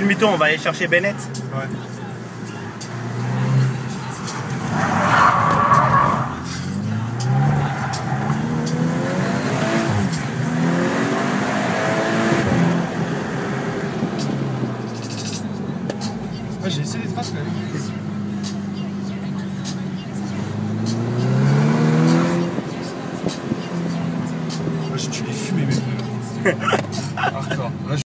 le mytho, on va aller chercher Bennett. Ouais. J'ai essayé de faire J'ai tué les fumées, même. Hardcore.